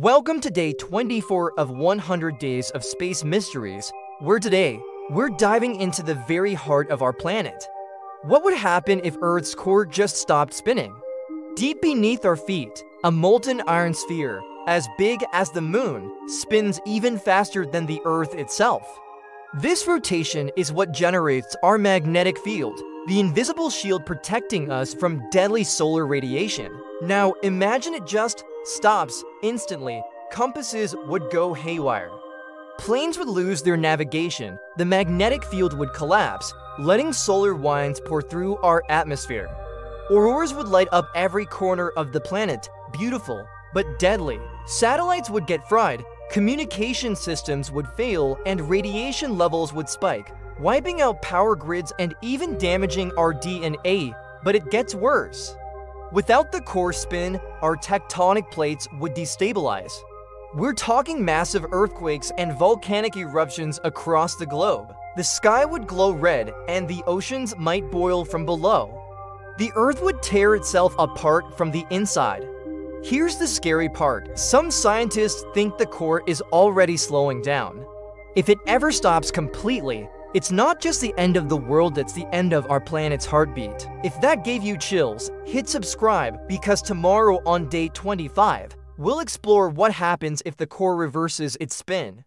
Welcome to day 24 of 100 Days of Space Mysteries, where today, we're diving into the very heart of our planet. What would happen if Earth's core just stopped spinning? Deep beneath our feet, a molten iron sphere, as big as the moon, spins even faster than the Earth itself. This rotation is what generates our magnetic field, the invisible shield protecting us from deadly solar radiation. Now, imagine it just stops instantly. Compasses would go haywire. Planes would lose their navigation, the magnetic field would collapse, letting solar winds pour through our atmosphere. Auroras would light up every corner of the planet, beautiful, but deadly. Satellites would get fried, communication systems would fail, and radiation levels would spike, wiping out power grids and even damaging our DNA. But it gets worse. Without the core spin, our tectonic plates would destabilize. We're talking massive earthquakes and volcanic eruptions across the globe. The sky would glow red, and the oceans might boil from below. The Earth would tear itself apart from the inside. Here's the scary part some scientists think the core is already slowing down. If it ever stops completely, it's not just the end of the world that's the end of our planet's heartbeat. If that gave you chills, hit subscribe because tomorrow on day 25, we'll explore what happens if the core reverses its spin.